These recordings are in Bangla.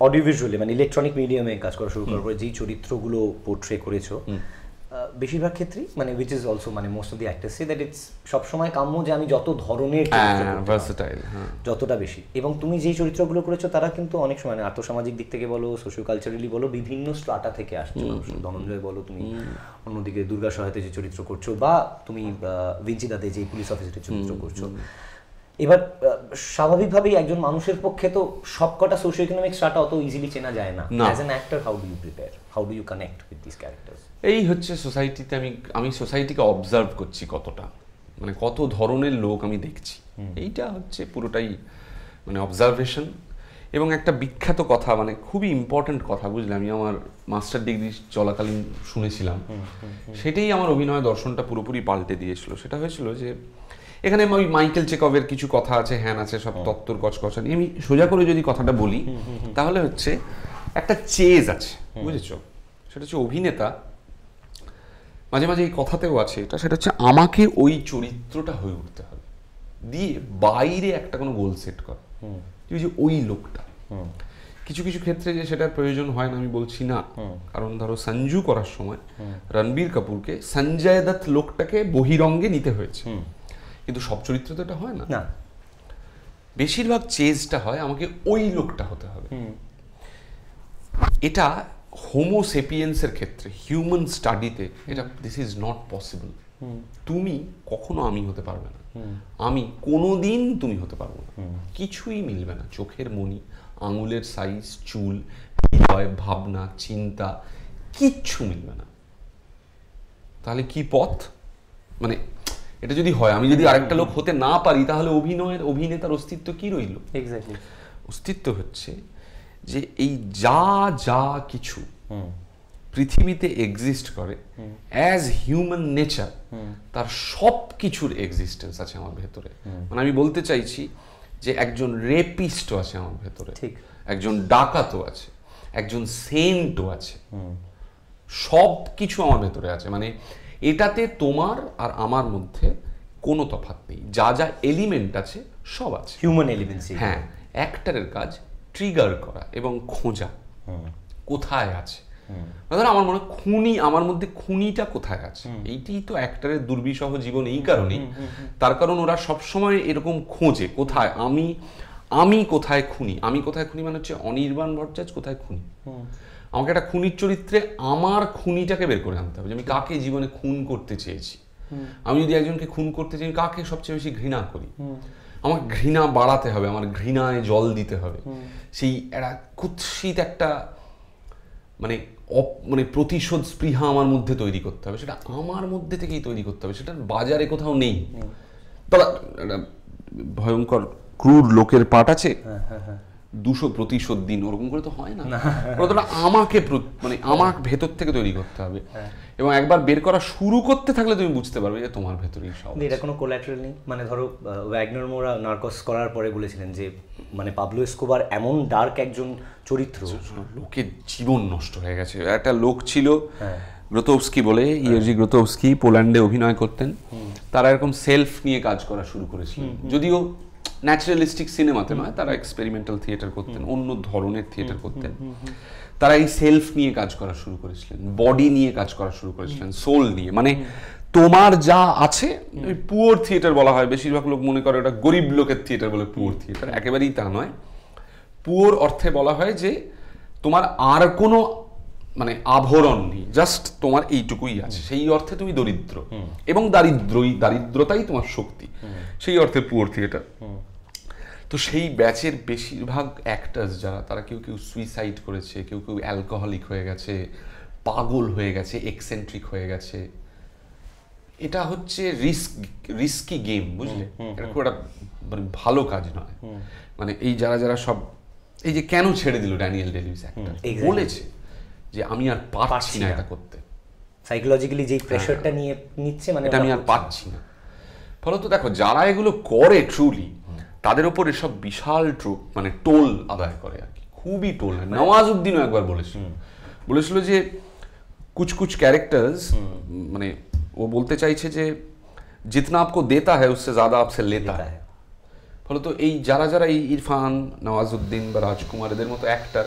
অডিও ভিজুয়ালি মানে ইলেকট্রনিক মিডিয়ামে কাজ করা শুরু করার পরে যেই চরিত্রগুলো পোর্ট্রে করেছ বেশিরভাগ ক্ষেত্রেই মানে উইচ ইজ অলসো মানে most of the actors say that it's সবসময় কাম্য যে আমি যত ধরনের হ্যাঁ হ্যাঁ। যতটা বেশি। এবং তুমি যেই চরিত্রগুলো করেছ তারা কিন্তু অনেক সময় মানে আর্থসামাজিক দিক থেকে বলো সোশিও কালচারালি বলো বিভিন্ন স্ট্রাটা থেকে আসছো। ধনঞ্জয় বলো তুমি অন্যদিকে দুর্গা সহায়তে যে চরিত্র করছ বা তুমি আহ, ভিঞ্চি যে পুলিশ অফিসারের চরিত্র করছ। এবার স্বাভাবিকভাবেই একজন মানুষের পক্ষে তো সবকটা সোশিও ইকোনমিক স্ট্রাটা অত ইজিলি চেনা যায় না। না। As an actor how do you prepare how do you connect with this characters এই হচ্ছে সোসাইটিতে আমি আমি সোসাইটিকে অবজার্ভ করছি কতটা। মানে কত ধরনের লোক আমি দেখছি। এইটা হচ্ছে পুরোটাই মানে অবজারভেশন এবং একটা বিখ্যাত কথা মানে খুবই ইম্পর্ট্যান্ট কথা বুঝলে? আমি আমার মাস্টার ডিগ্রি চলাকালীন শুনেছিলাম। সেটাই আমার অভিনয় দর্শনটা পুরোপুরি পাল্টে দিয়েছিল। সেটা হয়েছিল যে এখানে ওই মাইকেল চেকভের কিছু কথা আছে হ্যান আছে সব তত্ত্বর কচকচানি আমি সোজা করে যদি কথাটা বলি তাহলে হচ্ছে একটা চেজ আছে বুঝেছ? সেটা হচ্ছে অভিনেতা মাঝে মাঝে এই কথাতেও আছে এটা সেটা হচ্ছে আমাকে ওই চরিত্রটা হয়ে উঠতে হবে। দিয়ে বাইরে একটা কোনো গোল সেট কর। যে ওই লোকটা। কিছু কিছু ক্ষেত্রে যে সেটার প্রয়োজন হয় না আমি বলছি না। কারণ ধরো সঞ্জু করার সময় রণবীর কাপুরকে সঞ্জয় দত্ত লোকটাকে বহিরঙ্গে নিতে হয়েছে। কিন্তু সব চরিত্র তো এটা হয় না। না। বেশিরভাগ চেজটা হয় আমাকে ওই লোকটা হতে হবে। এটা হোমো সেপিয়েন্সের ক্ষেত্রে হিউম্যান স্টাডিতে এটা দিস ইজ নট পসিবল তুমি কখনো আমি হতে পারবে না। আমি কোনোদিন তুমি হতে পারব না। কিছুই মিলবে না। চোখের মনি আঙুলের সাইজ চুল হৃদয় ভাবনা চিন্তা কিচ্ছু মিলবে না। তাহলে কি পথ? মানে এটা যদি হয় আমি যদি আরেকটা লোক হতে না পারি তাহলে অভিনয়ের অভিনেতার অস্তিত্ব কি রইল? এক্স্যাক্টলি অস্তিত্ব হচ্ছে যে এই যা যা কিছু পৃথিবীতে এক্সিস্ট করে অ্যাজ হিউম্যান নেচার তার সব কিছুর এক্সিস্টেন্স আছে আমার ভেতরে। মানে আমি বলতে চাইছি যে একজন রেপিস্টও আছে আমার ভেতরে। ঠিক। একজন ডাকাতও আছে। একজন সেন্টও আছে। সব কিছু আমার ভেতরে আছে। মানে এটাতে তোমার আর আমার মধ্যে কোনো তফাৎ নেই। যা যা এলিমেন্ট আছে সব আছে। হিউম্যান এলিমেন্সি হ্যাঁ অ্যাক্টারের কাজ ট্রিগার করা এবং খোঁজা। কোথায় আছে? ধরো আমার মনে খুনি আমার মধ্যে খুনিটা কোথায় আছে? এইটাই তো অ্যাক্টারের দুর্বিষহ জীবন এই কারণেই। তার কারণ ওরা সবসময় এরকম খোঁজে কোথায় আমি আমি কোথায় খুনি? আমি কোথায় খুনি মানে হচ্ছে অনির্বাণ ভট্টাচ কোথায় খুনি? আমাকে একটা খুনির চরিত্রে আমার খুনিটাকে বের করে আনতে হবে যে আমি কাকে জীবনে খুন করতে চেয়েছি। আমি যদি একজনকে খুন করতে চাই কাকে সবচেয়ে বেশি ঘৃণা করি? আমার ঘৃণা বাড়াতে হবে আমার ঘৃণায় জল দিতে হবে। সেই একটা কুৎসিত একটা মানে অপ- মানে প্রতিশোধ স্পৃহা আমার মধ্যে তৈরি করতে হবে। সেটা আমার মধ্যে থেকেই তৈরি করতে হবে সেটা বাজারে কোথাও নেই। ভয়ঙ্কর ক্রুর লোকের পাঠ আছে? দুশো প্রতিশোধ দিন ওরকম করে তো হয় না। ওটা আমাকে মানে আমার ভেতর থেকে তৈরি করতে হবে। এবং একবার বের করা শুরু করতে থাকলে তুমি বুঝতে পারবে যে তোমার ভেতরেই সব এটা কোনো কোল্যাটারাল নেই। মানে ধরো ওয়াগনার মোরা নার্কস করার পরে বলেছিলেন যে মানে পাবলো এসকোবার এমন ডার্ক একজন চরিত্র লোকের জীবন নষ্ট হয়ে গেছে। একটা লোক ছিল গ্রোতোভস্কি বলে ইয়েরজি গ্রোতোভস্কি পোল্যান্ডে অভিনয় করতেন। তারা এরকম সেলফ নিয়ে কাজ করা শুরু করেছিলেন যদিও ন্যাচারালিস্টিক সিনেমাতে নয় তারা এক্সপেরিমেন্টাল থিয়েটার করতেন অন্য ধরনের থিয়েটার করতেন। তারা এই সেলফ নিয়ে কাজ করা শুরু করেছিলেন বডি নিয়ে কাজ করা শুরু করেছিলেন সোল নিয়ে। মানে তোমার যা আছে ওই পুয়ার থিয়েটার বলা হয় বেশিরভাগ লোক মনে করে ওটা গরিব লোকের থিয়েটার বলে পুয়ার থিয়েটার একেবারেই তা নয়। পুয়োর অর্থে বলা হয় যে তোমার আর কোনো মানে আভরণ নেই জাস্ট তোমার এইটুকুই আছে। সেই অর্থে তুমি দরিদ্র। এবং দারিদ্রই দারিদ্রতাই তোমার শক্তি। সেই অর্থে পুয়োর থিয়েটার তো সেই ব্যাচের বেশিরভাগ অ্যাক্টার্স যারা তারা কেউ কেউ সুইসাইড করেছে কেউ কেউ অ্যালকোহলিক হয়ে গেছে পাগল হয়ে গেছে এক্সেন্ট্রিক হয়ে গেছে। এটা হচ্ছে রিস্ক রিস্কি গেম বুঝলে? এটা খুব একটা মানে ভালো কাজ নয়। মানে এই যারা যারা সব এই যে কেন ছেড়ে দিল ড্যানিয়েল ডেলিউস একটা. বলেছে যে আমি আর পারছি না। এটা করতে। সাইকোলজিক্যালি যেই প্রেশারটা নিয়ে নিচ্ছে মানে এটা আমি আর পাচ্ছি না। ফলত দেখো যারা এগুলো করে ট্রুলি তাদের ওপর এসব বিশাল ট্রু মানে টোল আদায় করে আর কি। খুবই টোল। নওয়াজ উদ্দিনও একবার বলেছিল। বলেছিল যে কুচকুচ ক্যারেক্টার্স মানে ও বলতে চাইছে যে জিতনা আপকো দেতা হ্যায় উসে জাদা আপসে লেতা হ্যাঁ। ফলত এই যারা যারা এই ইরফান নওয়াজউদ্দিন বা রাজকুমার এদের মতো অ্যাক্টার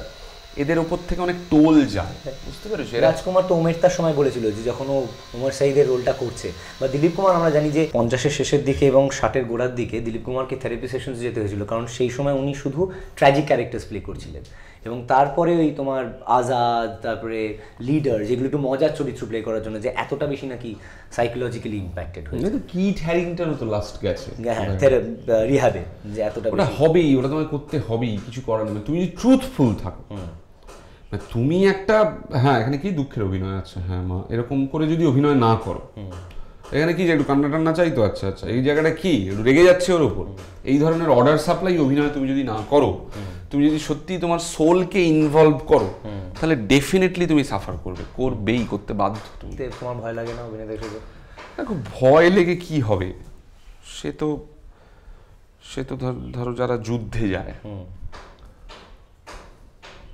এদের ওপর থেকে অনেক টোল যায়। বুঝতে পেরেছ? রাজকুমার তো ওমেরতার সময় বলেছিল যে যখন ও উমর সাইদের রোলটা করছে বা দিলীপ কুমার আমরা জানি যে পঞ্চাশের শেষের দিকে এবং ষাটের গোড়ার দিকে দিলীপ কুমারকে থেরাপি সেশনস যেতে হয়েছিল কারণ সেই সময় উনি শুধু ট্র্যাজিক ক্যারেক্টার্স প্লে করছিলেন। এবং তারপরে ওই তোমার আজাদ তারপরে লিডার যেগুলো একটু মজার চরিত্র প্লে করার জন্য যে এতটা বেশি নাকি সাইকোলজিক্যালি ইম্প্যাক্টেড হয়েছে। কিন্তু কিট হ্যারিংটনও তো লাস্ট গেছে। হ্যাঁ রিহাবে যে এতটা ওটা হবেই ওটা তোমায় করতে হবেই কিছু করার নেই। তুমি যদি ট্রুথফুল থাকো তুমি একটা হ্যাঁ এখানে কি দুঃখের অভিনয় আছে? হ্যাঁ মা এরকম করে যদি অভিনয় না করো এখানে কি যে একটু কান্না টান্না চাই তো? আচ্ছা আচ্ছা এই জায়গাটা কি? একটু রেগে যাচ্ছে ওর ওপর এই ধরনের অর্ডার সাপ্লাই অভিনয় তুমি যদি না করো তুমি যদি সত্যি তোমার সোলকে ইনভলভ করো তাহলে ডেফিনেটলি তুমি সাফার করবে করবেই করতে বাধ্য তুমি। তোমার ভয় লাগে না অভিনেতা হিসেবে দেখো ভয় লেগে কি হবে? সে তো সে তো ধর- ধরো যারা যুদ্ধে যায়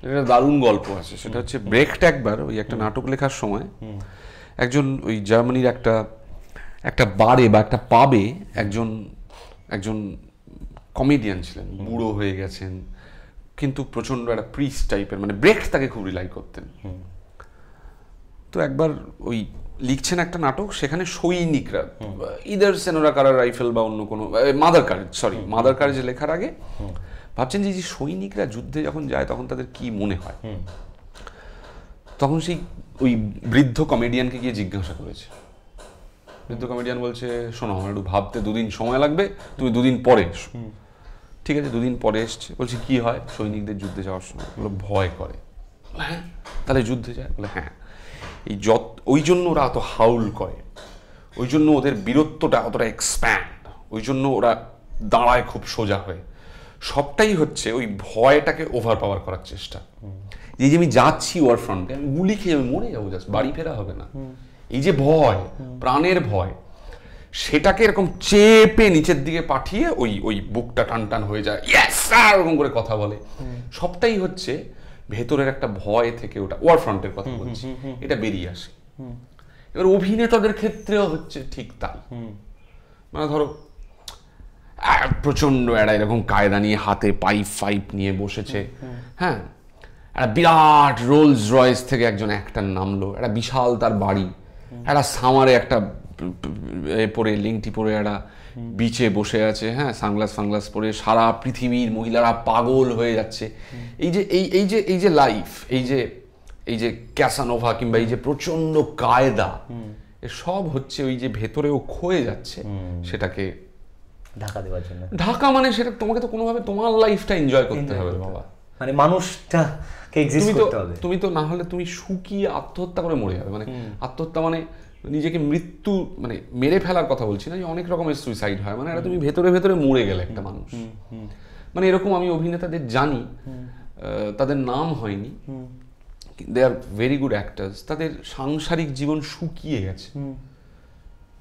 এটা দারুণ গল্প আছে। সেটা হচ্ছে ব্রেকট একবার ওই একটা নাটক লেখার সময় একজন ওই জার্মানির একটা একটা বারে বা একটা পাবে একজন একজন কমেডিয়ান ছিলেন বুড়ো হয়ে গেছেন কিন্তু প্রচণ্ড একটা প্রিস টাইপের মানে ব্রেক তাকে খুব রিলাই করতেন। তো একবার ওই লিখছেন একটা নাটক সেখানে সৈনিকরা ইদার সেনোরা কারার রাইফেল বা অন্য কোনো Mother Courage sorry Mother Courage লেখার আগে ভাবছেন যে সৈনিকরা যুদ্ধে যখন যায় তখন তাদের কি মনে হয়? তখন সেই ওই বৃদ্ধ কমেডিয়ানকে গিয়ে জিজ্ঞাসা করেছে। বৃদ্ধ কমেডিয়ান বলছে শোনো আমার একটু ভাবতে দুদিন সময় লাগবে তুমি দুদিন পরে এসো। ঠিক আছে দুদিন পরে এসছে। বলছে কি হয়? সৈনিকদের যুদ্ধে যাওয়ার সময়। বলো ভয় করে। হ্যাঁ? তাহলে যুদ্ধে যায়? বলে হ্যাঁ। এই যত ওই জন্য ওরা অত হাউল করে। ওই জন্য ওদের বীরত্বটা অতটা এক্সপ্যান্ড ওই জন্য ওরা দাঁড়ায় খুব সোজা হয়ে। সবটাই হচ্ছে ওই ভয়টাকে ওভার পাওয়ার করার চেষ্টা। এই যে আমি যাচ্ছি ওয়ার ফ্রন্টে আমি গুলি খেয়ে আমি মরে যাব জাস্ট বাড়ি ফেরা হবে না। এই যে ভয় প্রাণের ভয় সেটাকে এরকম চেপে নিচের দিকে পাঠিয়ে ওই ওই বুকটা টান টান হয়ে যায় ইয়েস স্যার ওরকম করে কথা বলে। সবটাই হচ্ছে ভেতরের একটা ভয় থেকে ওটা ওয়ার ফ্রন্টের কথা বলছি। এটা বেরিয়ে আসে। এবার অভিনেতাদের ক্ষেত্রেও হচ্ছে ঠিক তাই। মানে ধরো আহ, প্রচণ্ড একটা এরকম কায়দা নিয়ে হাতে পাইপ ফাইপ নিয়ে বসেছে। হ্যাঁ? একটা বিরাট রোলস রয়েস থেকে একজন অ্যাক্টার নামলো। একটা বিশাল তার বাড়ি। একটা সামারে একটা এ পরে লিংটি পরে একটা বিচে বসে আছে। হ্যাঁ? সানগ্লাস ফাংলাস পরে সারা পৃথিবীর মহিলারা পাগল হয়ে যাচ্ছে। এই যে এই এই যে এই যে লাইফ এই যে এই যে ক্যাসানোভা কিংবা এই যে প্রচণ্ড কায়দা সব হচ্ছে ওই যে ভেতরেও ক্ষয়ে যাচ্ছে সেটাকে ঢাকা দেওয়ার জন্য। ঢাকা মানে সেটা তোমাকে তো কোনোভাবে তোমার লাইফটা এনজয় করতে হবে বাবা। মানে এক্সিস্ট তুমি তো তুমি তো না হলে তুমি শুকিয়ে আত্মহত্যা করে মরে যাবে। মানে আত্মহত্যা মানে নিজেকে মৃত্যু মানে মেরে ফেলার কথা বলছি না যে অনেক রকমের সুইসাইড হয়। মানে এটা তুমি ভেতরে ভেতরে মরে গেলে একটা মানুষ। মানে এরকম আমি অভিনেতাদের জানি তাদের নাম হয়নি। They are very good actors তাদের সাংসারিক জীবন শুকিয়ে গেছে।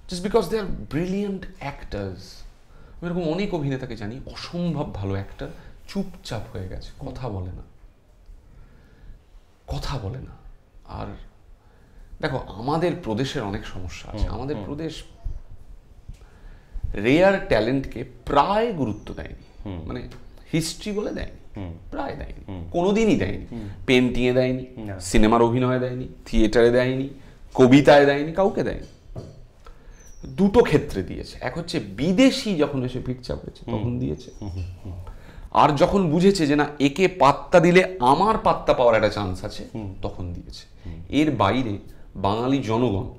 Just because they are brilliant actors আমি এরকম অনেক অভিনেতাকে জানি অসম্ভব ভালো অ্যাক্টার চুপচাপ হয়ে গেছে কথা বলে না। কথা বলে না। আর দেখো আমাদের প্রদেশের অনেক সমস্যা আছে। আমাদের প্রদেশ রেয়ার ট্যালেন্টকে প্রায় গুরুত্ব দেয়নি। মানে হিস্ট্রি বলে দেয়নি। প্রায় দেয়নি। কোনোদিনই দেয়নি। পেন্টিংয়ে দেয়নি সিনেমার অভিনয়ে দেয়নি থিয়েটারে দেয়নি কবিতায় দেয়নি কাউকে দেয়নি। দুটো ক্ষেত্রে দিয়েছে। এক হচ্ছে বিদেশি যখন এসে পিঠ চাপড়েছে তখন দিয়েছে। আর যখন বুঝেছে যে না একে পাত্তা দিলে আমার পাত্তা পাওয়ার একটা চান্স আছে তখন দিয়েছে। এর বাইরে বাঙালি জনগণ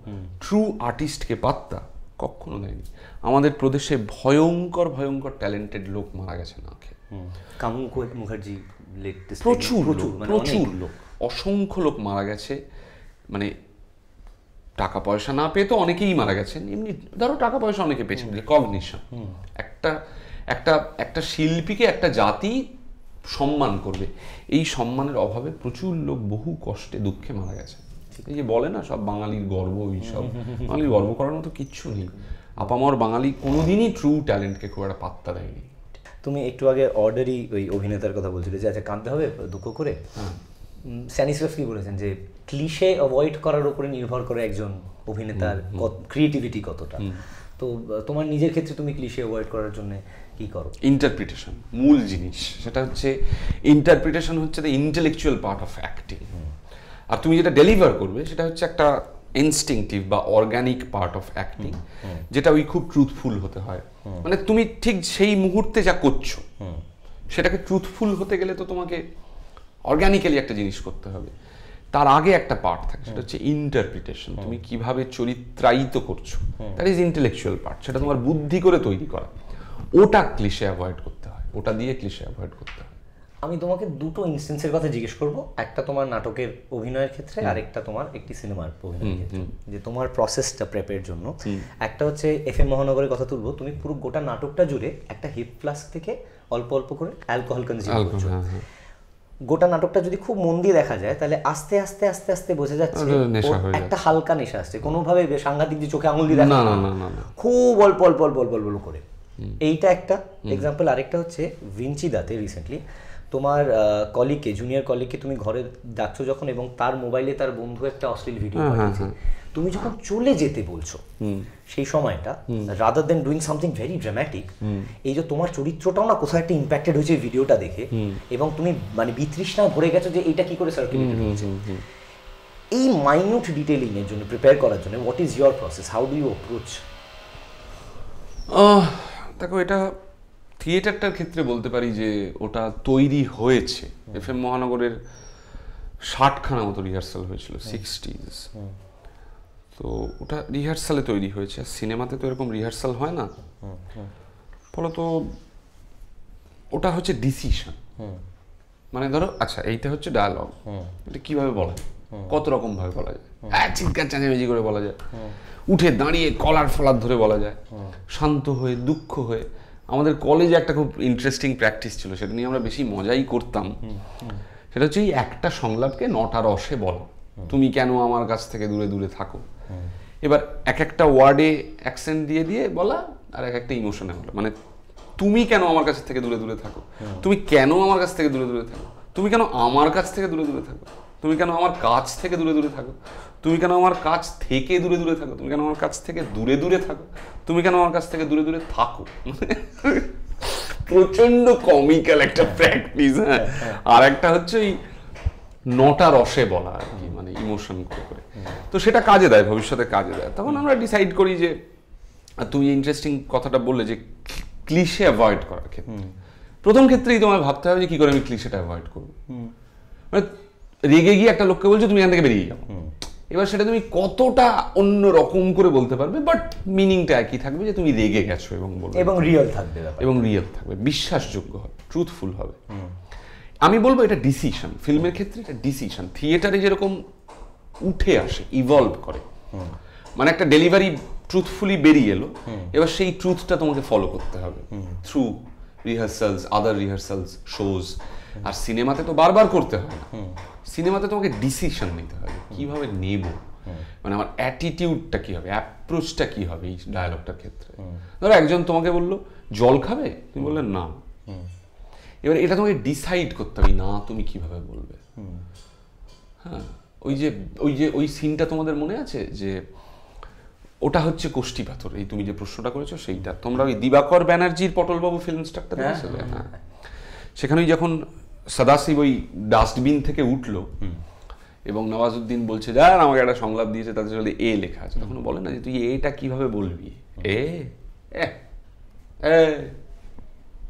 ট্রু আর্টিস্টকে পাত্তা কখনো দেয়নি। আমাদের প্রদেশে ভয়ঙ্কর ভয়ঙ্কর ট্যালেন্টেড লোক মারা গেছে না খেয়ে। কামু মুখার্জি প্রচুর প্রচুর মানে প্রচুর লোক। অসংখ্য লোক মারা গেছে। মানে টাকা পয়সা না পেয়ে তো অনেকেই মারা গেছেন। এমনি ধরো টাকা পয়সা অনেকে পেয়েছেন কগনিশন একটা একটা একটা শিল্পীকে একটা জাতি সম্মান করবে। এই সম্মানের অভাবে প্রচুর লোক বহু কষ্টে দুঃখে মারা গেছে এই যে বলে না সব বাঙালির গর্ব এইসব। বাঙালির গর্ব করার মতো কিচ্ছু নেই। আপামর বাঙালি কোনোদিনই ট্রু ট্যালেন্টকে খুব একটা পাত্তা দেয়নি। তুমি একটু আগে অর্ডারই ওই অভিনেতার কথা বলছিলে যে আচ্ছা কাঁদতে হবে দুঃখ করে? স্যানিসলফ কি বলেছেন যে ক্লিশে অ্যাভয়েড করার উপরে নির্ভর করে একজন অভিনেতার ক্রিয়েটিভিটি কতটা। তো তোমার নিজের ক্ষেত্রে তুমি ক্লিশে অ্যাভয়েড করার জন্য কি করো? ইন্টারপ্রিটেশন মূল জিনিস। সেটা হচ্ছে ইন্টারপ্রিটেশন হচ্ছে the intellectual part of acting আর তুমি যেটা ডেলিভার করবে সেটা হচ্ছে একটা ইনস্টিংটিভ বা অর্গানিক পার্ট অফ অ্যাক্টিং যেটা ওই খুব ট্রুথফুল হতে হয়। মানে তুমি ঠিক সেই মুহূর্তে যা করছ সেটাকে ট্রুথফুল হতে গেলে তো তোমাকে অর্গানিক্যালি একটা জিনিস করতে হবে। তার আগে একটা পার্ট থাকে সেটা হচ্ছে ইন্টারপ্রিটেশন তুমি কীভাবে চরিত্রায়িত করছ দ্যাট ইজ ইন্টেলেকচুয়াল পার্ট সেটা তোমার বুদ্ধি করে তৈরি করা। ওটা ক্লিশে অ্যাভয়েড করতে হয় ওটা দিয়ে ক্লিশে অ্যাভয়েড করতে হয়। আমি তোমাকে দুটো ইনস্টেন্সের কথা জিজ্ঞেস করব একটা তোমার নাটকের অভিনয়ের ক্ষেত্রে আর একটা তোমার একটি সিনেমার অভিনয়ের ক্ষেত্রে। যে তোমার প্রসেসটা প্রেপের জন্য। একটা হচ্ছে এফ এম মহানগরের কথা তুলবো তুমি পুরো গোটা নাটকটা জুড়ে একটা হিপ ফ্লাস্ক থেকে অল্প অল্প করে অ্যালকোহল কনজিউম করছ। হ্যাঁ, হ্যাঁ। গোটা নাটকটা যদি খুব মন দিয়ে দেখা যায় তাহলে আস্তে আস্তে আস্তে আস্তে বোঝা যাচ্ছে একটা হালকা নেশা আসছে। কোনোভাবে সাংঘাতিক যে চোখে আঙুল দিয়ে দেখা। খুব অল্প অল্প অল্প অল্প অল্প অল্প করে। এইটা একটা। এক্সাম্পল আরেকটা হচ্ছে ভিঞ্চিদাতে রিসেন্টলি তোমার কলিগকে জুনিয়র কলিগকে তুমি ঘরে যাচ্ছ যখন এবং তার মোবাইলে তার বন্ধু একটা অশ্লীল ভিডিও পাঠিয়েছে। তুমি যখন চলে যেতে বলছো সেই সময়টা rather than doing something very dramatic এই যে তোমার চরিত্রটাও না কোথাও একটা ইম্প্যাক্টেড হয়েছে ভিডিওটা দেখে এবং তুমি মানে বিতৃষ্ণা ভরে গেছো যে এটা কি করে সার্কুলেট হচ্ছে এই মাইনিউট ডিটেলিং এর জন্য প্রিপেয়ার করার জন্য what is your process how do you approach দেখো এটা থিয়েটারটার ক্ষেত্রে বলতে পারি যে ওটা তৈরি হয়েছে। এফ এম মহানগরের ষাটখানা মতো রিহার্সাল হয়েছিল সিক্সটিজ তো ওটা রিহার্সালে তৈরি হয়েছে আর সিনেমাতে তো এরকম রিহার্সাল হয় না। ফলত ওটা হচ্ছে ডিসিশন মানে ধরো আচ্ছা এইটা হচ্ছে ডায়ালগ এটা কীভাবে বলা কত রকম ভাবে বলা যায়। চিৎকার চেঁচামেচি করে বলা যায়। উঠে দাঁড়িয়ে কলার ফলার ধরে বলা যায়। শান্ত হয়ে দুঃখ হয়ে। আমাদের কলেজে একটা খুব ইন্টারেস্টিং প্র্যাকটিস ছিল সেটা নিয়ে আমরা বেশি মজাই করতাম। সেটা হচ্ছে এই একটা সংলাপকে নটা রসে বলো। তুমি কেন আমার কাছ থেকে দূরে দূরে থাকো? এবার এক একটা ওয়ার্ডে অ্যাকসেন্ট দিয়ে দিয়ে বলা আর এক একটা ইমোশনে বলা। মানে তুমি কেন আমার কাছ থেকে দূরে দূরে থাকো? তুমি কেন আমার কাছ থেকে দূরে দূরে থাকো? তুমি কেন আমার কাছ থেকে দূরে দূরে থাকো? তুমি কেন আমার কাছ থেকে দূরে দূরে থাকো? তুমি কেন আমার কাজ থেকে দূরে দূরে থাকো? তুমি কেন আমার কাছ থেকে দূরে দূরে থাকো? তুমি কেন আমার কাছ থেকে দূরে দূরে থাকো? প্রচণ্ড কমিক্যাল একটা প্র্যাকটিস হ্যাঁ? আর একটা হচ্ছে এই নটা রসে বলা আর কি মানে ইমোশন করে তো সেটা কাজে দেয় ভবিষ্যতে কাজে দেয়। তখন আমরা ডিসাইড করি যে তুমি ইন্টারেস্টিং কথাটা বললে যে ক্লিশে অ্যাভয়েড করার ক্ষেত্রে। প্রথম ক্ষেত্রেই তোমায় ভাবতে হবে যে কি করে আমি ক্লিশেটা অ্যাভয়েড করব? মানে রেগে গিয়ে একটা লোককে বলছো তুমি এখান থেকে বেরিয়ে যাও। এবার সেটা তুমি কতটা অন্য রকম করে বলতে পারবে বাট মিনিংটা একই থাকবে যে তুমি রেগে গেছো এবং বলবে। এবং রিয়েল থাকবে এবং রিয়েল থাকবে বিশ্বাসযোগ্য হবে ট্রুথফুল হবে। আমি বলব এটা ডিসিশন ফিল্মের ক্ষেত্রে এটা ডিসিশন থিয়েটারে যেরকম উঠে আসে ইভলভ করে। মানে একটা ডেলিভারি ট্রুথফুলি বেরিয়ে এলো এবার সেই ট্রুথটা তোমাকে ফলো করতে হবে। Through rehearsals other rehearsals shows আর সিনেমাতে তো বারবার করতে হয় না। সিনেমাতে তোমাকে ডিসিশন নিতে হবে কীভাবে নেব? মানে আমার অ্যাটিটিউডটা কি হবে? অ্যাপ্রোচটা কি হবে এই ডায়ালগটার ক্ষেত্রে? ধরো একজন তোমাকে বলল জল খাবে? তুমি বললে না। এবার এটা তোমাকে ডিসাইড করতে হবে না তুমি কীভাবে বলবে? হ্যাঁ ওই যে ওই যে ওই সিনটা তোমাদের মনে আছে যে ওটা হচ্ছে কোষ্টি পাথর এই তুমি যে প্রশ্নটা করেছ সেইটা। তোমরা ওই দিবাকর ব্যানার্জির পটলবাবু ফিল্ম স্টারটা দেখেছিলে হ্যাঁ। সেখানে যখন সদাশিব ওই ডাস্টবিন থেকে উঠল। এবং নওয়াজুদ্দিন বলছে যার আমাকে একটা সংলাপ দিয়েছে তাদের আসলে এ লেখা আছে। তখন বলে না যে তুই এটা কীভাবে বলবি? এ?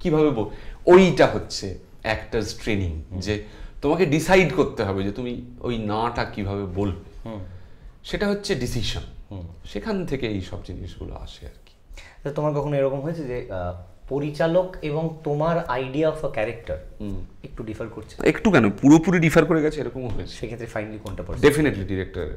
কীভাবে বল? ওইটা হচ্ছে অ্যাক্টার্স ট্রেনিং যে তোমাকে ডিসাইড করতে হবে যে তুমি ওই নাটা কীভাবে বলবে। সেটা হচ্ছে ডিসিশন সেখান থেকে এই সব জিনিসগুলো আসে আর কি। তোমার কখনো এরকম হয়েছে যে পরিচালক এবং তোমার আইডিয়া অফ আ ক্যারেক্টার একটু ডিফার করছে। একটু কেন? পুরোপুরি ডিফার করে গেছে এরকম হয়েছে। সেক্ষেত্রে ফাইনালি কোনটা পড়ছে? ডেফিনেটলি ডিরেক্টরের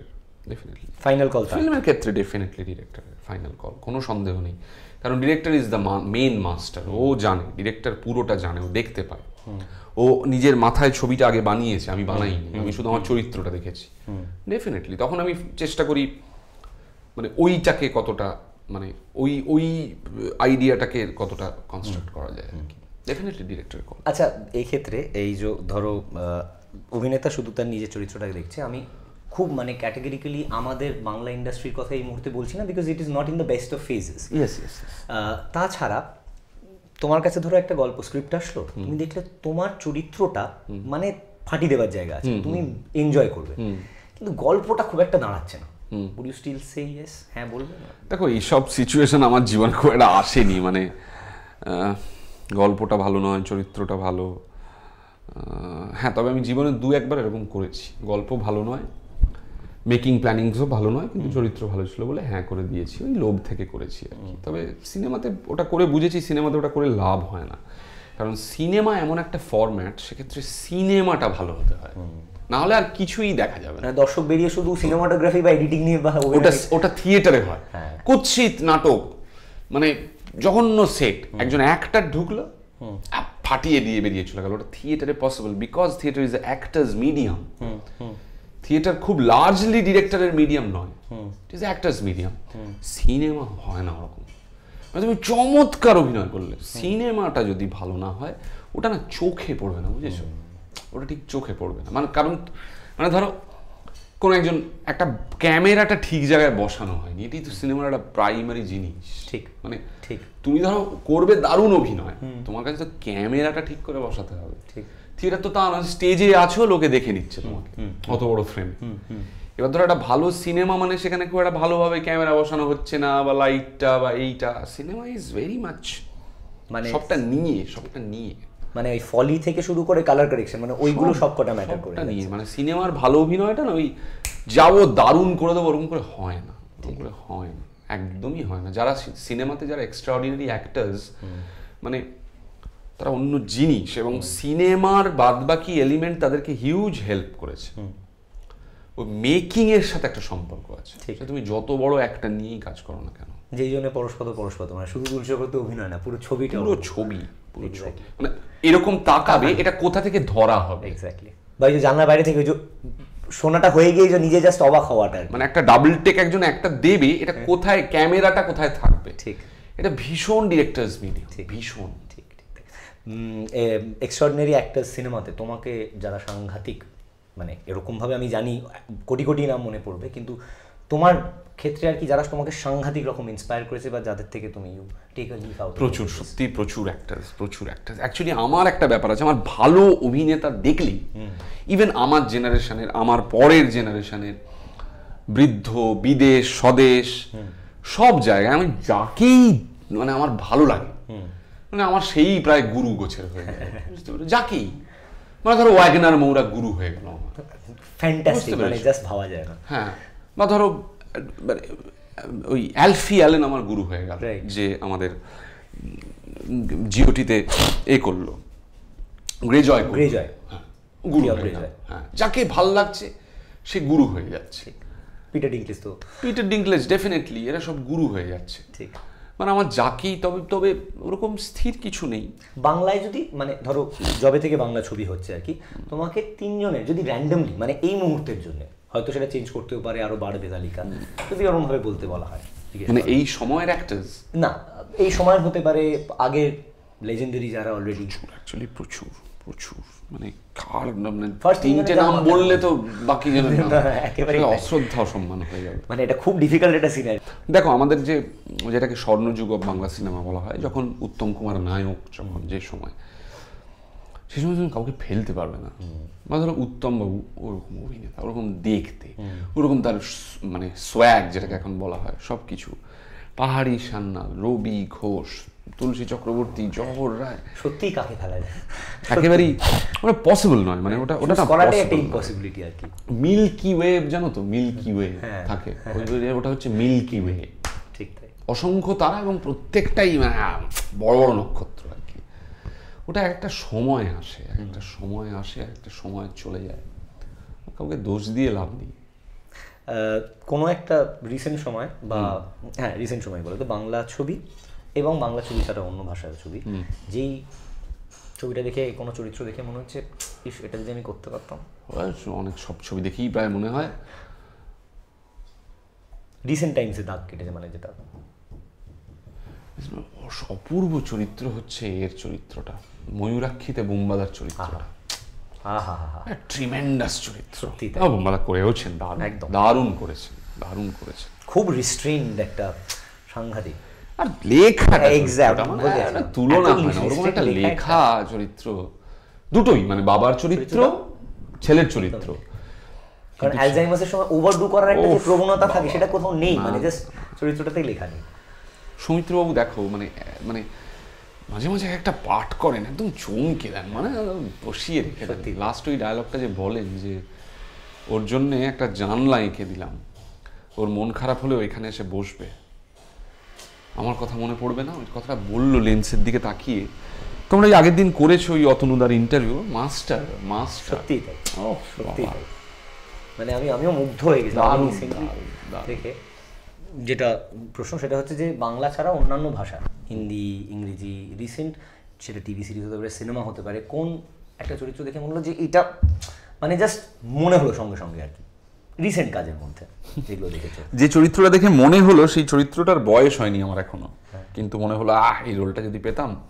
ডেফিনেটলি ফাইনাল কল ফিল্মের ক্ষেত্রে ডেফিনেটলি ডিরেক্টরের ফাইনাল কল কোনো সন্দেহ নেই। কারণ director is the main master ও জানে ডিরেক্টর পুরোটা জানে ও দেখতে পায়। ও নিজের মাথায় ছবিটা আগে বানিয়েছে আমি বানাইনি আমি শুধু আমার চরিত্রটা দেখেছি। ডেফিনেটলি তখন আমি চেষ্টা করি মানে ওইটাকে কতটা মানে ওই ওই আইডিয়াটাকে কতটা কনস্ট্রাক্ট করা যায় আর কি। ডেফিনেটলি ডিরেক্টরের কল আচ্ছা এই ক্ষেত্রে এই যে ধরো অভিনেতা শুধু তার নিজের চরিত্রটাকে দেখছে আমি খুব মানে ক্যাটেগরিক্যালি আমাদের বাংলা ইন্ডাস্ট্রির কথা এই মুহূর্তে বলছি না because it is not in the best of phases yes yes তাছাড়া তোমার কাছে ধরো একটা গল্প স্ক্রিপ্ট আসলো তুমি দেখলে তোমার চরিত্রটা মানে ফাটি দেওয়ার জায়গা আছে তুমি এনজয় করবে। কিন্তু গল্পটা খুব একটা দাঁড়াচ্ছে না। Would you still say yes হ্যাঁ বলবে দেখো এইসব সিচুয়েশন আমার জীবনে খুব একটা আসেনি মানে গল্পটা ভালো নয় চরিত্রটা ভালো হ্যাঁ তবে আমি জীবনে দু একবার এরকম করেছি। গল্প ভালো নয় মেকিং প্ল্যানিংসও ভালো নয় কিন্তু চরিত্র ভালো ছিল বলে হ্যাঁ করে দিয়েছি ওই লোভ থেকে করেছি আর কি। তবে সিনেমাতে ওটা করে বুঝেছি সিনেমাতে ওটা করে লাভ হয় না। কারণ সিনেমা এমন একটা ফরম্যাট সেক্ষেত্রে সিনেমাটা ভালো হতে হয়। না হলে আর কিছুই দেখা যাবে না। মানে দর্শক বেরিয়ে শুধু সিনেমাটোগ্রাফি বা এডিটিং নিয়ে বা ওটা ওটা থিয়েটারে হয়। হ্যাঁ। কুৎসিত নাটক মানে জঘন্য সেট একজন অ্যাক্টার ঢুকলো ফাটিয়ে দিয়ে বেরিয়ে চলে গেল। ওটা থিয়েটারে possible because theatre is actors medium theatre খুব লার্জলি ডিরেক্টরের মিডিয়াম নয়। It is actors medium cinema হয় না ওরকম। মানে তুমি চমৎকার অভিনয় করলে। সিনেমাটা যদি ভালো না হয় ওটা না চোখে পড়বে না বুঝেছ? ওটা ঠিক চোখে পড়বে না। মানে কারণ মানে ধরো কোনো একজন একটা ক্যামেরাটা ঠিক জায়গায় বসানো হয়নি এটাই তো সিনেমার একটা প্রাইমারি জিনিস। ঠিক মানে ঠিক। তুমি ধরো করবে দারুণ অভিনয় তোমার কাছে তো ক্যামেরাটা ঠিক করে বসাতে হবে। ঠিক। থিয়েটার তো তা না স্টেজে আছো লোকে দেখে নিচ্ছে তোমাকে অত বড় ফ্রেম এবার ধরো একটা ভালো সিনেমা মানে সেখানে খুব একটা ভালোভাবে ক্যামেরা বসানো হচ্ছে না বা লাইটটা বা এইটা সিনেমা ইজ ভেরি মাচ মানে সবটা নিয়ে সবটা নিয়ে। মানে ওই ফলি থেকে শুরু করে কালার কারেকশন মানে ওইগুলো সবকটা ম্যাটার করে নিয়ে মানে সিনেমার ভালো অভিনয়টা না ওই যাব দারুণ করে দেবো ওরকম করে হয় না ওরকম করে হয় না একদমই হয় না। যারা সিনেমাতে যারা এক্সট্রাঅর্ডিনারি অ্যাক্টার্স মানে তারা অন্য জিনিস এবং সিনেমার বাদবাকি এলিমেন্ট তাদেরকে হিউজ হেল্প করেছে। ওই মেকিং এর সাথে একটা সম্পর্ক আছে। ঠিক। তুমি যত বড় একটা নিয়েই কাজ করো না কেন? যেই জন্য পরস্পর পরস্পর মানে শুধু তুলসী করতে অভিনয় না পুরো ছবিটা পুরো ছবি। মানে এরকম তাকাবে এটা কোথা থেকে ধরা হবে? এক্স্যাক্টলি বা এই যে জানলার বাইরে থেকে যে শোনাটা হয়ে গিয়ে যে নিজে জাস্ট অবাক হওয়াটা মানে একটা ডাবল টেক একজন একটা দেবে এটা কোথায় ক্যামেরাটা কোথায় থাকবে? ঠিক। এটা ভীষণ ডিরেক্টরস মিডিয়া ভীষণ। ঠিক ঠিক এক্সট্রাঅর্ডিনারি অ্যাক্টার সিনেমাতে তোমাকে যারা সাংঘাতিক মানে এরকমভাবে আমি জানি কোটি কোটি নাম মনে পড়বে কিন্তু তোমার ক্ষেত্রে আর কি যারা তোমাকে সাংঘাতিক রকম ইন্সপায়ার করেছে বা যাদের থেকে তুমি you take a leaf out প্রচুর সত্যি প্রচুর অ্যাক্টার্স প্রচুর অ্যাক্টার্স অ্যাকচুয়ালি আমার একটা ব্যাপার আছে আমার ভালো অভিনেতা দেখলেই ইভেন আমার জেনারেশনের আমার পরের জেনারেশনের বৃদ্ধ বিদেশ স্বদেশ সব জায়গায় আমি যাকেই মানে আমার ভালো লাগে মানে আমার সেই প্রায় গুরু গোছের হয়ে গেল। বুঝতে? যাকেই। মানে ধরো ওয়াগনার মৌরা গুরু হয়ে গেল আমার। ফ্যান্টাস্টিক মানে জাস্ট ভাবা যায় না। হ্যাঁ। বা ধরো মানে ওই অ্যালফি অ্যালেন আমার গুরু হয়ে গেল যে আমাদের জিওটিতে এ করল। গ্রেজয় গ্রেজয়। হ্যাঁ, গুরু হয়ে যাকে ভালো লাগছে সে গুরু হয়ে যাচ্ছে। পিটার ডিঙ্কলিস তো। পিটার ডিঙ্কলেজ ডেফিনেটলি এরা সব গুরু হয়ে যাচ্ছে। ঠিক। মানে আমার যাকেই তবে তবে ওরকম স্থির কিছু নেই। বাংলায় যদি মানে ধরো জবে থেকে বাংলা ছবি হচ্ছে আর কি তোমাকে তিনজনের যদি র্যান্ডমলি মানে এই মুহূর্তের জন্য হয়তো সেটা চেঞ্জ করতেও পারে আরও বাড়বে তালিকা। যদি ওরকম ভাবে বলতে বলা হয় মানে এই সময়ের অ্যাক্টার্স না এই সময়ের হতে পারে আগের লেজেন্ডারি যারা অলরেডি অ্যাকচুয়ালি প্রচুর প্রচুর। মানে কার নাম মানে তিনটে তিনজনের নাম বললে তো বাকি জনের নাম। না, একেবারেই আসলে তাই। অশ্রদ্ধা অসম্মান হয়ে যাবে। মানে এটা খুব ডিফিকাল্ট একটা সিনারি দেখো আমাদের যে যেটাকে স্বর্ণযুগ বাংলা সিনেমা বলা হয় যখন উত্তম কুমার নায়ক যখন যে সময় সে সময় তুমি কাউকে ফেলতে পারবে না বা ধরো উত্তম বাবু ওরকম অভিনেতা ওরকম দেখতে ওরকম তার মানে সোয়াগ যেটাকে এখন বলা হয় সব কিছু পাহাড়ি সান্নাল রবি ঘোষ তুলসী চক্রবর্তী জহর রায় সত্যিই কাকে ফেলা যায় একেবারেই ওটা পসিবল নয় মানে ওটা ওটা না করাটাই একটা ইম্পসিবিলিটি আর কি মিল্কি ওয়েভ জানো তো মিল্কি ওয়ে থাকে ওটা হচ্ছে মিল্কি ওয়ে ঠিক তাই অসংখ্য তারা এবং প্রত্যেকটাই মানে বড় বড় নক্ষত্র ওটা একটা সময় আসে একটা সময় আসে একটা সময় চলে যায়। কাউকে দোষ দিয়ে লাভ নেই। কোনো একটা রিসেন্ট সময় বা হ্যাঁ রিসেন্ট সময় বলে তো বাংলা ছবি এবং বাংলা ছবি ছাড়া অন্য ভাষার ছবি। যেই ছবিটা দেখে কোনো চরিত্র দেখে মনে হচ্ছে ইস এটা যদি আমি করতে পারতাম। অনেক সব ছবি দেখেই প্রায় মনে হয়। রিসেন্ট টাইমসে দাগ কেটেছে মানে যেটা অপূর্ব চরিত্র হচ্ছে এর চরিত্রটা। ময়ূরাক্ষীতে বুম্বাদার চরিত্রটা। ট্রিমেন্ডাস চরিত্র। সত্যি তাই। হ্যাঁ, বুম্বাদা করেওছেন দারুণ একদম। দারুণ করেছেন দারুণ করেছেন। খুব রিস্ট্রেইনড একটা সাংঘাতিক। আর লেখা মানে আছো। তুলনা হয় না ওরকম একটা লেখা লেখা চরিত্র। দুটোই মানে বাবার চরিত্র ছেলের চরিত্র। কারণ অ্যালজাইমাসের সময় ওভারডু করার একটা প্রবণতা থাকে সেটা কোথাও নেই মানে জাস্ট চরিত্রটাতেই লেখা নেই। সৌমিত্রবাবু দেখো মানে মানে মাঝে মাঝে একটা পাঠ করেন একদম চমকে দেন মানে বসিয়ে রেখে দেন। লাস্ট ওই ডায়লগটা যে বলেন যে ওর জন্যে একটা জানলা এঁকে দিলাম। ওর মন খারাপ হলেও এখানে এসে বসবে। আমার কথা মনে পড়বে না? ওই কথাটা বলল লেন্সের দিকে তাকিয়ে। তোমরা এই আগের দিন করেছ ওই অতনুদার ইন্টারভিউ মাস্টার মাস্টার সত্যিই তাই। ও সত্যিই মানে আমি আমিও মুগ্ধ হয়ে গেছি। দেখে। যেটা প্রশ্ন সেটা হচ্ছে যে বাংলা ছাড়া অন্যান্য ভাষা হিন্দি ইংরেজি রিসেন্ট সেটা টিভি সিরিজ হতে পারে সিনেমা হতে পারে কোন একটা চরিত্র দেখে মনে হলো যে এটা মানে জাস্ট মনে হলো সঙ্গে সঙ্গে আর কি রিসেন্ট কাজের মধ্যে যেগুলো দেখেছ। যে চরিত্রটা দেখে মনে হলো সেই চরিত্রটার বয়স হয়নি আমার এখনও। কিন্তু মনে হলো আহ এই রোলটা যদি পেতাম।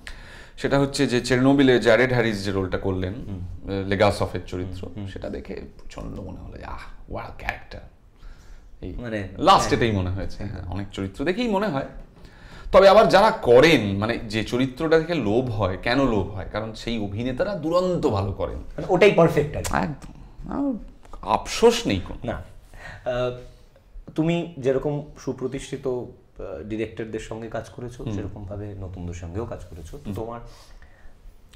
সেটা হচ্ছে যে চেরনোবিলে জ্যারেড হ্যারিস যে রোলটা করলেন লেগাস অফের চরিত্র সেটা দেখে প্রচণ্ড মনে হলো আহ ওয়ার ক্যারেক্টার মানে লাস্ট এটাই মনে হয়েছে হ্যাঁ। অনেক চরিত্র দেখেই মনে হয়। তবে আবার যারা করেন মানে যে চরিত্রটা দেখে লোভ হয় কেন লোভ হয়? কারণ সেই অভিনেতারা দুরন্ত ভালো করেন। মানে ওটাই পারফেক্ট। একদম। আফসোস নেই কোনো। না। তুমি যেরকম সুপ্রতিষ্ঠিত ডিরেক্টরদের সঙ্গে কাজ করেছ সেরকম ভাবে নতুনদের সঙ্গেও কাজ করেছ তো তোমার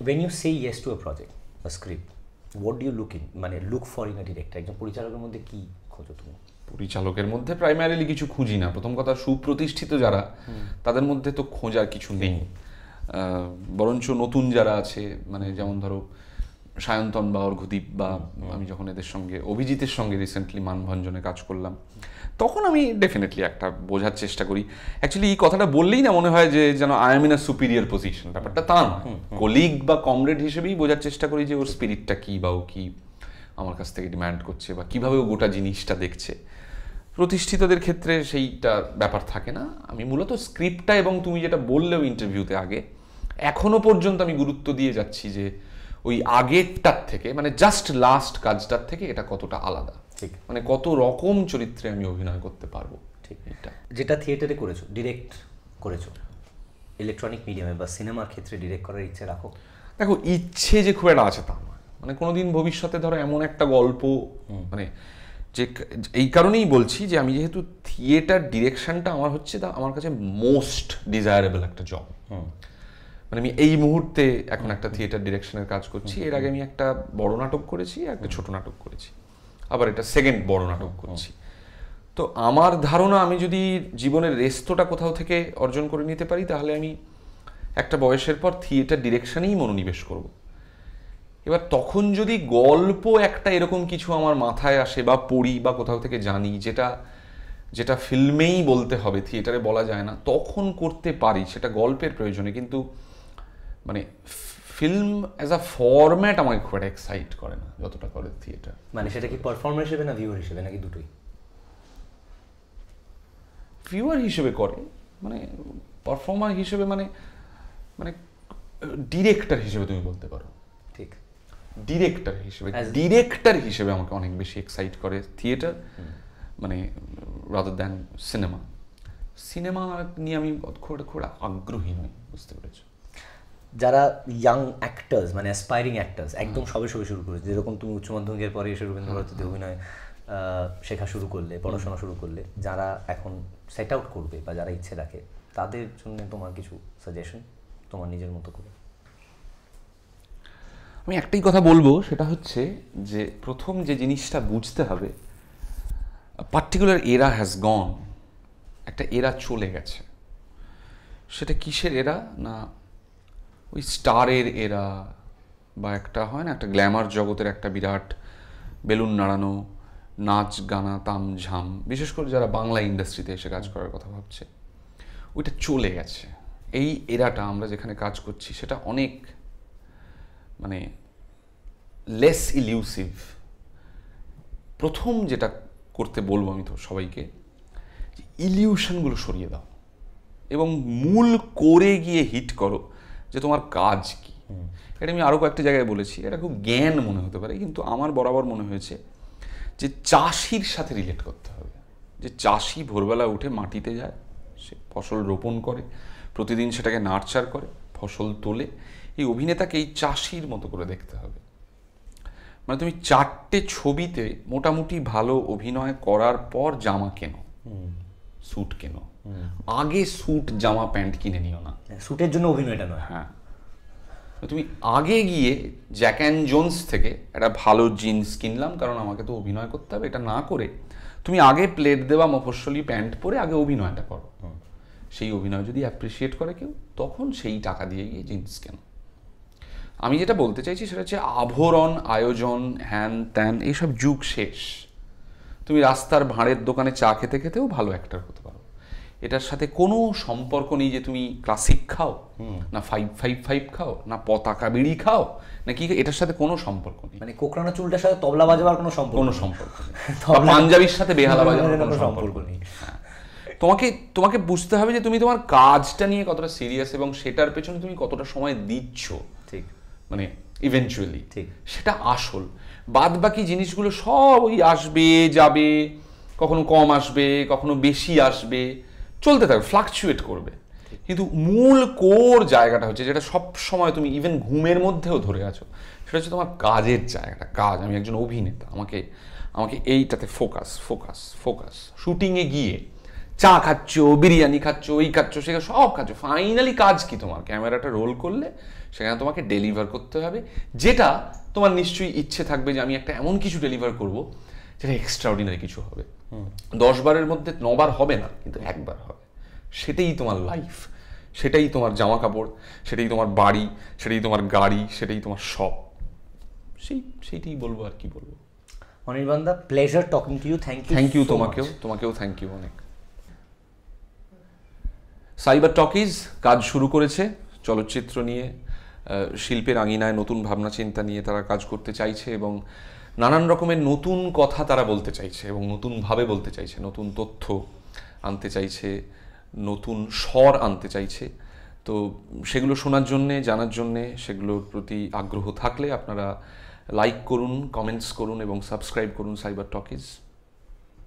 when you say yes to a project বা script what do you look in মানে look for in a director একজন পরিচালকের মধ্যে কি খোঁজো তুমি? পরিচালকের মধ্যে প্রাইমারিলি কিছু খুঁজি না। প্রথম কথা সুপ্রতিষ্ঠিত যারা তাদের মধ্যে তো খোঁজার কিছু নেই। বরঞ্চ নতুন যারা আছে মানে যেমন ধরো সায়ন্তন বা অর্ঘদীপ বা আমি যখন এদের সঙ্গে অভিজিতের সঙ্গে রিসেন্টলি মানভঞ্জনে কাজ করলাম তখন আমি ডেফিনেটলি একটা বোঝার চেষ্টা করি। অ্যাকচুয়ালি এই কথাটা বললেই না মনে হয় যে যেন I am in a superior position ব্যাপারটা তা নয়। কলিগ বা কমরেড হিসেবেই বোঝার চেষ্টা করি যে ওর স্পিরিটটা কী বা ও কী আমার কাছ থেকে ডিমান্ড করছে বা কীভাবে ও গোটা জিনিসটা দেখছে। প্রতিষ্ঠিতদের ক্ষেত্রে সেইটা ব্যাপার থাকে না। আমি মূলত স্ক্রিপ্টটা এবং তুমি যেটা বললেও ইন্টারভিউতে আগে এখনও পর্যন্ত আমি গুরুত্ব দিয়ে যাচ্ছি যে ওই আগেরটার থেকে মানে জাস্ট লাস্ট কাজটার থেকে এটা কতটা আলাদা। ঠিক। মানে কত রকম চরিত্রে আমি অভিনয় করতে পারব। ঠিক। এটা। যেটা থিয়েটারে করেছ ডিরেক্ট করেছ ইলেকট্রনিক মিডিয়ামে বা সিনেমার ক্ষেত্রে ডিরেক্ট করার ইচ্ছে রাখো? দেখো ইচ্ছে যে খুব একটা আছে তা মানে কোনোদিন ভবিষ্যতে ধরো এমন একটা গল্প মানে যে এই কারণেই বলছি যে আমি যেহেতু থিয়েটার ডিরেকশনটা আমার হচ্ছে তা আমার কাছে মোস্ট ডিজায়ারেবল একটা জব মানে আমি এই মুহূর্তে এখন একটা থিয়েটার ডিরেকশনের কাজ করছি। এর আগে আমি একটা বড় নাটক করেছি একটা ছোট নাটক করেছি। আবার এটা সেকেন্ড বড় নাটক করছি। তো আমার ধারণা আমি যদি জীবনের রেস্তোটা কোথাও থেকে অর্জন করে নিতে পারি তাহলে আমি একটা বয়সের পর থিয়েটার ডিরেকশনেই মনোনিবেশ করব। এবার তখন যদি গল্প একটা এরকম কিছু আমার মাথায় আসে বা পড়ি বা কোথাও থেকে জানি যেটা যেটা ফিল্মেই বলতে হবে থিয়েটারে বলা যায় না তখন করতে পারি সেটা গল্পের প্রয়োজনে। কিন্তু মানে ফিল্ম অ্যাজ আ ফরম্যাট আমাকে খুব একটা এক্সাইট করে না যতটা করে থিয়েটার। মানে সেটা কি পারফর্মার হিসেবে না ভিউয়ার হিসেবে নাকি দুটোই? ভিউয়ার হিসেবে করে মানে পারফর্মার হিসেবে মানে মানে ডিরেক্টর হিসেবে তুমি বলতে পারো। ডিরেক্টর হিসেবে ডিরেক্টর হিসেবে আমাকে অনেক বেশি এক্সাইট করে থিয়েটার মানে রাদার দ্যান সিনেমা সিনেমা নিয়ে আমি খুব খুব আগ্রহী নই বুঝতে পেরেছ? যারা ইয়াং অ্যাক্টার্স মানে অ্যাসপায়ারিং অ্যাক্টার্স একদম সবে সবে শুরু করেছে। যেরকম তুমি উচ্চ মাধ্যমিকের পরে এসে রবীন্দ্র ভারতীতে অভিনয় শেখা শুরু করলে পড়াশোনা শুরু করলে যারা এখন সেট আউট করবে বা যারা ইচ্ছে রাখে তাদের জন্য তোমার কিছু সাজেশন তোমার নিজের মতো করে। আমি একটাই কথা বলব, সেটা হচ্ছে যে প্রথম যে জিনিসটা বুঝতে হবে পার্টিকুলার এরা হ্যাজ গন একটা এরা চলে গেছে। সেটা কিসের এরা না, ওই স্টারের এরা বা একটা হয় না, একটা গ্ল্যামার জগতের একটা বিরাট বেলুন নাড়ানো, নাচ, গানা, তাম, ঝাম, বিশেষ করে যারা বাংলা ইন্ডাস্ট্রিতে এসে কাজ করার কথা ভাবছে, ওইটা চলে গেছে। এই এরাটা আমরা যেখানে কাজ করছি, সেটা অনেক মানে লেস ইলিউসিভ প্রথম যেটা করতে বলব আমি তো সবাইকে ইলিউশনগুলো সরিয়ে দাও এবং মূল করে গিয়ে হিট করো যে তোমার কাজ কি। এটা আমি আরও কয়েকটা জায়গায় বলেছি এটা খুব জ্ঞান মনে হতে পারে কিন্তু আমার বরাবর মনে হয়েছে যে চাষির সাথে রিলেট করতে হবে। যে চাষি ভোরবেলা উঠে মাটিতে যায় সে ফসল রোপণ করে প্রতিদিন সেটাকে নার্চার করে ফসল তোলে এই অভিনেতাকে এই চাষির মতো করে দেখতে হবে। মানে তুমি চারটে ছবিতে মোটামুটি ভালো অভিনয় করার পর জামা কেনো। স্যুট কেনো। আগে স্যুট জামা প্যান্ট কিনে নিও না। শুটের জন্য অভিনয়টা নয়। হ্যাঁ। তুমি আগে গিয়ে জ্যাক অ্যান্ড জোন্স থেকে একটা ভালো জিন্স কিনলাম কারণ আমাকে তো অভিনয় করতে হবে এটা না করে তুমি আগে প্লেট দেওয়া মফস্বলী প্যান্ট পরে আগে অভিনয়টা করো। সেই অভিনয় যদি অ্যাপ্রিসিয়েট করে কেউ তখন সেই টাকা দিয়ে গিয়ে জিন্স কেন। আমি যেটা বলতে চাইছি সেটা হচ্ছে আভরণ আয়োজন হ্যান ত্যান এইসব যুগ শেষ। তুমি রাস্তার ভাঁড়ের দোকানে চা খেতে খেতেও ভালো অ্যাক্টর হতে পারো। এটার সাথে কোনো সম্পর্ক নেই যে তুমি ক্লাসিক খাও না ফাইভ ফাইভ ফাইভ খাও না পতাকা বিড়ি খাও না কি এটার সাথে কোনো সম্পর্ক নেই। মানে কোকড়ানো চুলটার সাথে তবলা বাজাবার কোনো সম্পর্ক কোনো সম্পর্ক পাঞ্জাবির সাথে বেহালা বাজানোর কোনো সম্পর্ক নেই। হ্যাঁ। তোমাকে তোমাকে বুঝতে হবে যে তুমি তোমার কাজটা নিয়ে কতটা সিরিয়াস এবং সেটার পেছনে তুমি কতটা সময় দিচ্ছ। ঠিক। মানে ইভেনচুয়ালি ঠিক। সেটা আসল। বাদ বাকি জিনিসগুলো সব ওই আসবে যাবে কখনো কম আসবে কখনো বেশি আসবে চলতে থাকবে ফ্লাকচুয়েট করবে। কিন্তু মূল কোর জায়গাটা হচ্ছে যেটা সব সময় তুমি ইভেন ঘুমের মধ্যেও ধরে আছো সেটা হচ্ছে তোমার কাজের জায়গাটা কাজ। আমি একজন অভিনেতা আমাকে আমাকে এইটাতে ফোকাস ফোকাস ফোকাস শুটিংয়ে গিয়ে চা খাচ্ছ বিরিয়ানি খাচ্ছ এই খাচ্ছ সেখানে সব খাচ্ছ। ফাইনালি কাজ কি তোমার? ক্যামেরাটা রোল করলে সেখানে তোমাকে ডেলিভার করতে হবে যেটা তোমার নিশ্চয়ই ইচ্ছে থাকবে যে আমি একটা এমন কিছু ডেলিভার করব যেটা এক্সট্রাঅর্ডিনারি কিছু হবে। দশ বারের মধ্যে নবার হবে না কিন্তু একবার হবে। সেটাই তোমার লাইফ সেটাই তোমার জামা কাপড় সেটাই তোমার বাড়ি সেটাই তোমার গাড়ি সেটাই তোমার সব সেই সেইটাই বলব আর কি বলব। Anirban da pleasure talking to you thank you thank you তোমাকেও তোমাকেও থ্যাংক ইউ অনেক। সাইবার টকিজ কাজ শুরু করেছে চলচ্চিত্র নিয়ে শিল্পের আঙিনায় নতুন ভাবনা, চিন্তা নিয়ে তারা কাজ করতে চাইছে এবং নানান রকমের নতুন কথা তারা বলতে চাইছে এবং নতুনভাবে বলতে চাইছে, নতুন তথ্য আনতে চাইছে, নতুন স্বর আনতে চাইছে। তো সেগুলো শোনার জন্যে, জানার জন্যে সেগুলোর প্রতি আগ্রহ থাকলে আপনারা লাইক করুন কমেন্টস করুন এবং সাবস্ক্রাইব করুন সাইবার টকিজ